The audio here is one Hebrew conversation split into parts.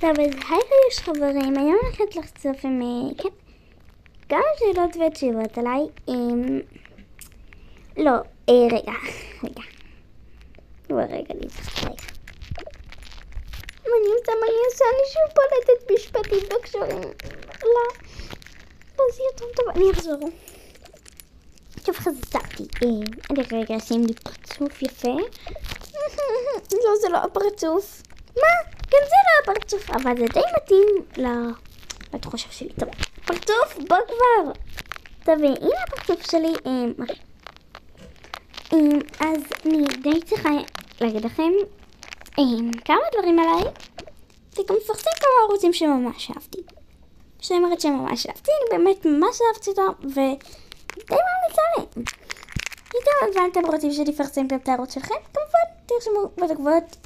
טוב, אז היי יש חברים, היום אני הולכת לחשוף עם, אה, כן, כמה שאלות ותשובות עליי. אמ, לא, אה, רגע, רגע. בוא רגע, צריך רגע. אני עושה? מה אני עושה? אני שוב פולטת משפטים לא. לא. זה יותר טוב, אני אחזור. טוב, חזרתי. אה, אני רגע אשים לי פרצוף יפה. לא, זה לא הפרצוף. מה? גם זה לא הפרצוף, אבל זה די מתאים לתחושה שלי. טוב, פרצוף, בוא כבר. טוב, הנה הפרצוף שלי. אמ, אמ, אז אני די צריכה להגיד לכם אמ, כמה דברים עליי. וגם מפרסם כמה ערוצים שממש אהבתי. שאני אומרת שממש אהבתי, אני באמת ממש אהבתי אותה, ודי ממליצה להם. אם אתם רוצים שאני אפרסם את הערוץ שלכם, כמובן תרשמו בתגובות.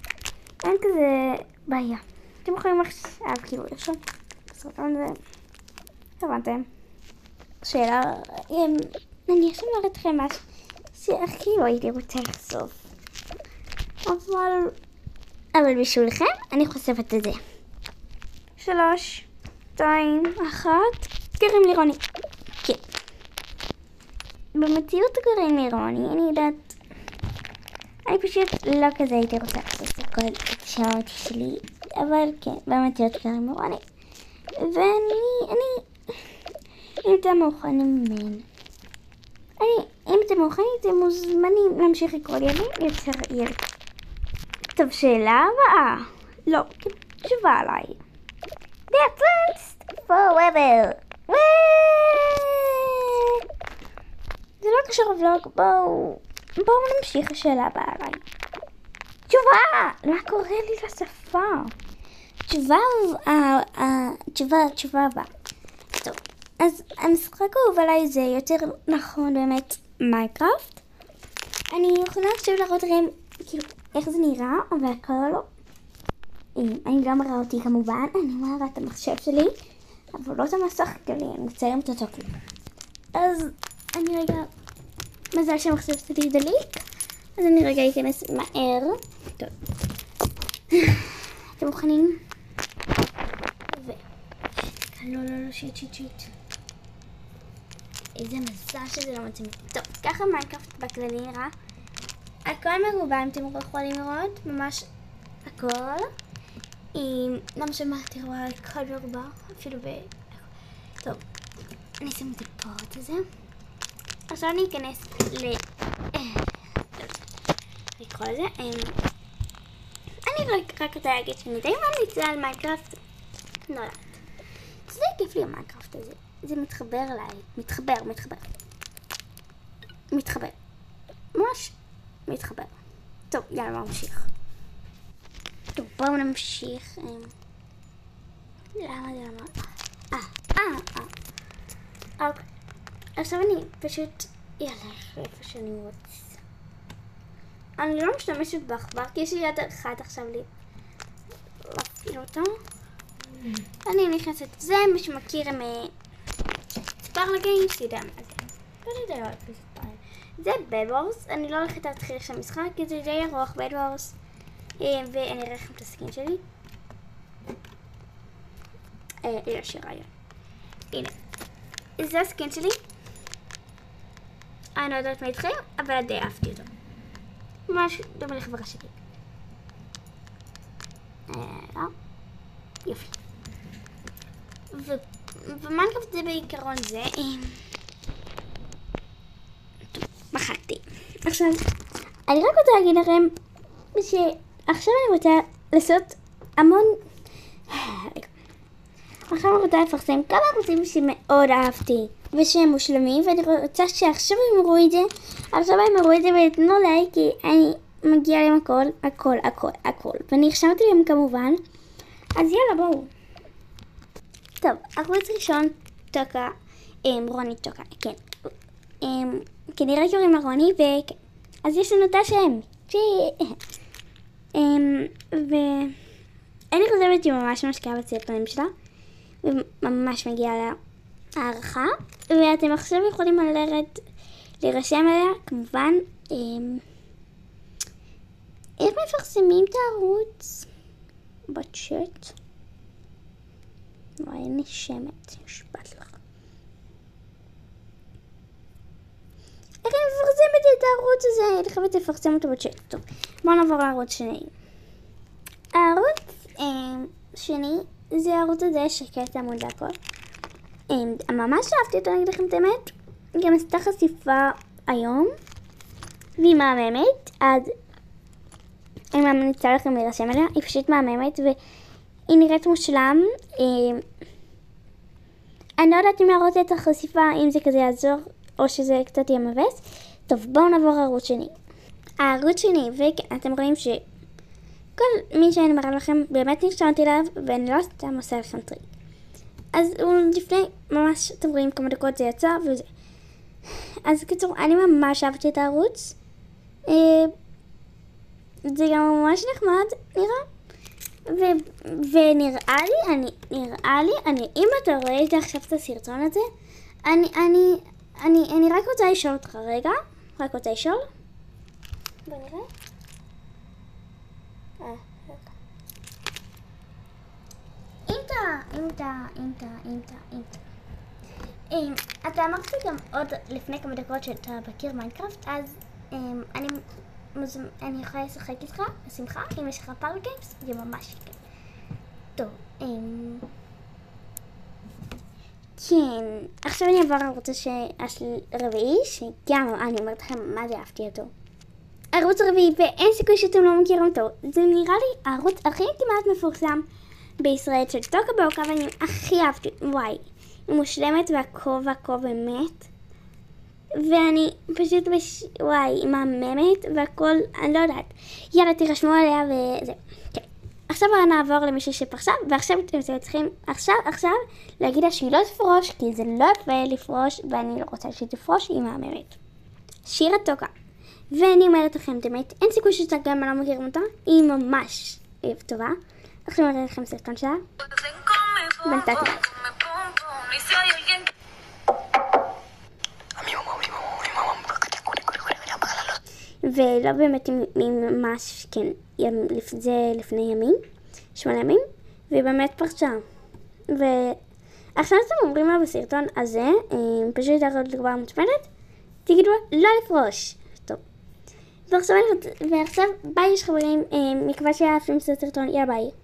אין כזה בעיה. אתם יכולים עכשיו כאילו לרשום בסרטון הזה. הבנתם? שאלה, אם נניח שאני אומרת לכם משהו שאיך כאילו הייתי רוצה לחשוף. אבל, אבל בשבילכם אני חושפת את זה. שלוש, שתיים, אחת, קרים לי רוני. כן. במציאות קרים לי רוני, אני יודעת אני פשוט לא כזה הייתי רוצה לעשות את הכל התקשורת שלי, אבל כן, באמת להיות קרים רוני. ואני, אני, אם אתם מוכנים, מן. אני, אם אתם מוכנים, אתם מוזמנים להמשיך לקרוא לי, אני יותר ילד. טוב, שאלה הבאה. לא, כן, תשובה עליי. That's first forever. זה לא קשור לבלוג, בואו. בואו נמשיך לשאלה הבאה עליי. תשובה! מה קורה לי לשפה? תשובה, תשובה, תשובה הבאה. טוב, אז המשחק האהוב עליי זה יותר נכון באמת מייקראפט. אני יכולה עכשיו להראות לכם כאילו איך זה נראה, אבל הכל לא. אני לא מראה אותי כמובן, אני מראה את המחשב שלי, אבל לא את המסך שלי, אני מציירת אותו כאילו. אז אני רגע מזל שהמחשב שלי דליק, אז אני רגע אכנס מהר. טוב. אתם מוכנים? ו... לא, לא, לא, שיט, שיט, שיט. איזה מזל שזה לא מתאים. טוב, ככה מיינקראפט בכללי נראה. הכל מרובע, אם אתם יכולים לראות, ממש הכל. עם... למה שמעתי רואה הכל מרובע, אפילו ב... טוב, אני אשים את זה פה, את זה. עכשיו אני אכנס ל... לקרוא לזה. אני רק רוצה להגיד שאני די ממליצה על מיינקראפט. יודעת. זה כיף לי המיינקראפט הזה. זה מתחבר אליי. מתחבר, מתחבר. מתחבר. ממש מתחבר. טוב, יאללה, נמשיך. טוב, בואו נמשיך. למה, למה? אה, אה, אה. אוקיי. עכשיו אני פשוט אלך לאיפה שאני רוצה. אני לא משתמשת בעכבר, כי יש לי יד אחת עכשיו לי להפעיל אותו. אני נכנסת זה, מי שמכיר Parallel Games יודע מה זה. לא יודע מה זה. זה BedWars, אני לא הולכת להתחיל את המשחק, כי זה די ארוך BedWars. ואני אראה לכם את ה skin שלי. יש לי רעיון. הנה. זה ה skin שלי. אני לא יודעת מה איתכם, אבל די אהבתי אותו. ממש דומה לחברה שלי. אה, יופי. ומיינקראפט זה בעיקרון זה. טוב, מחקתי. עכשיו, אני רק רוצה להגיד לכם שעכשיו אני רוצה לעשות המון... עכשיו אני רוצה לפרסם כמה ערוצים שמאוד אהבתי. ושהם מושלמים, ואני רוצה שעכשיו הם יראו את זה, עכשיו הם יראו את זה ויתנו לייק, כי אני מגיעה להם הכל, הכל, הכל, הכל. ונרשמתי להם כמובן, אז יאללה בואו. טוב, ערוץ ראשון, טוקה, אמ, רוני טוקה, כן. אמ, כנראה קוראים לה רוני, וכן. אז יש לנו את השם. אמ, ואני חושבת שהיא ממש משקיעה בסרטונים שלה, וממש מגיעה לה הערכה, ואתם עכשיו יכולים ללכת להירשם אליה, כמובן. אמ, איך מפרסמים את הערוץ? בצ'אט. וואי, נשמת, נשבעת לך. איך היא מפרסמת את הערוץ הזה? אני חייבת לפרסם אותו בצ'אט. טוב, בואו נעבור לערוץ שני. הערוץ אה, שני זה הערוץ הזה שקטע עמוד הכל. אה, ממש אהבתי אותו, אני אגיד לכם את האמת. גם עשתה חשיפה היום, והיא מהממת, אז אני ממליצה לכם להירשם אליה, היא פשוט מהממת והיא נראית מושלם. אה, אני לא יודעת אם להראות את החשיפה, אם זה כזה יעזור או שזה קצת יהיה מבאס. טוב, בואו נעבור לערוץ שני. הערוץ שני, ואתם רואים שכל מי שאני מראה לכם באמת נרשמתי אליו, ואני לא סתם עושה לכם טריק. אז הוא לפני ממש, אתם רואים כמה דקות זה יצא וזה. אז קיצור, אני ממש אהבתי את הערוץ. אה, זה גם ממש נחמד, נראה. ו- ונראה לי, אני, נראה לי, אני, אם אתה רואה את עכשיו את הסרטון הזה, אני, אני, אני, אני רק רוצה לשאול אותך רגע, רק רוצה לשאול. בוא נראה. אה, אם אתה, אם אתה, אם אתה, אם אתה, אם אתה. אם, אתה אמרת לי גם עוד לפני כמה דקות שאתה מכיר מיינקראפט, אז אם, אני, מוז... אני יכולה לשחק איתך בשמחה, אם יש לך Parallel Games, זה ממש כיף. טוב, אם... כן, עכשיו אני אעבור לערוץ הרביעי, שגם אני אומרת לכם מה זה אהבתי אותו. ערוץ הרביעי, ואין סיכוי שאתם לא מכירים אותו. זה נראה לי הערוץ הכי כמעט מפורסם בישראל של טוקה באוקה, ואני הכי אהבתי, וואי, היא מושלמת והכל והכל באמת. ואני פשוט, בש... וואי, היא מהממת והכל, אני לא יודעת. יאללה, תירשמו עליה וזה. כן. עכשיו נעבור למישהי שפרשה, ועכשיו אתם צריכים, עכשיו, עכשיו, להגיד לה שהיא לא תפרוש, כי זה לא יפה לפרוש, ואני לא רוצה שהיא תפרוש, היא מהממת. שירה טוקה. ואני אומרת לכם את האמת, אין סיכוי שאתם גם לא מכירים אותה, היא ממש טובה. עכשיו אני אראה לכם סרטון שלה. לה. ולא באמת ממש, כן, זה לפני ימים, שמונה ימים, והיא באמת פרשה. ועכשיו אתם אומרים לה בסרטון הזה, פשוט תחת לגבר מוצפנת, תגידו לא לפרוש. טוב. ועכשיו, ועכשיו ביי חברים, מקווה שאהבתם את הסרטון, יאללה ביי.